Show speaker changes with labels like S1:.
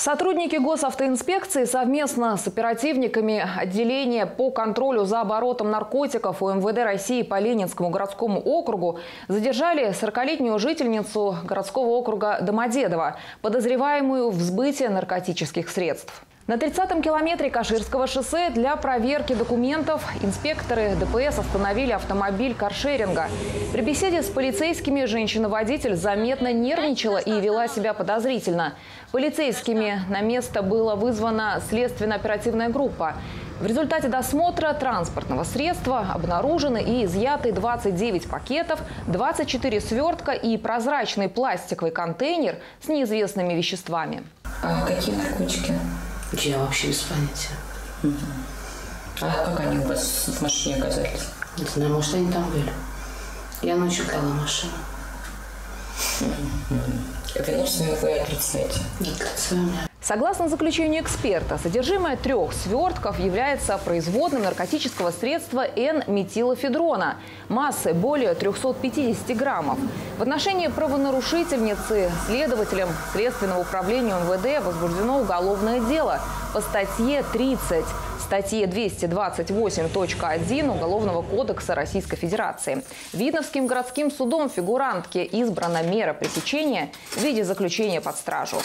S1: Сотрудники госавтоинспекции совместно с оперативниками отделения по контролю за оборотом наркотиков у МВД России по Ленинскому городскому округу задержали 40-летнюю жительницу городского округа Домодедово, подозреваемую в сбытии наркотических средств. На 30-м километре Каширского шоссе для проверки документов инспекторы ДПС остановили автомобиль каршеринга. При беседе с полицейскими женщина-водитель заметно нервничала и вела себя подозрительно. Полицейскими на место была вызвана следственно-оперативная группа. В результате досмотра транспортного средства обнаружены и изъяты 29 пакетов, 24 свертка и прозрачный пластиковый контейнер с неизвестными веществами.
S2: А какие наркотики?
S3: Я вообще без понятия.
S2: А как они у вас в машине оказались?
S3: Не знаю, может, они там были. Я ночью клала машину.
S1: Согласно заключению эксперта, содержимое трех свертков является производным наркотического средства N-метилофедрона массой более 350 граммов. В отношении правонарушительницы следователям Следственного управления МВД возбуждено уголовное дело по статье 30 статье 228.1 Уголовного кодекса Российской Федерации. Видновским городским судом фигурантке избрана мера пресечения в виде заключения под стражу.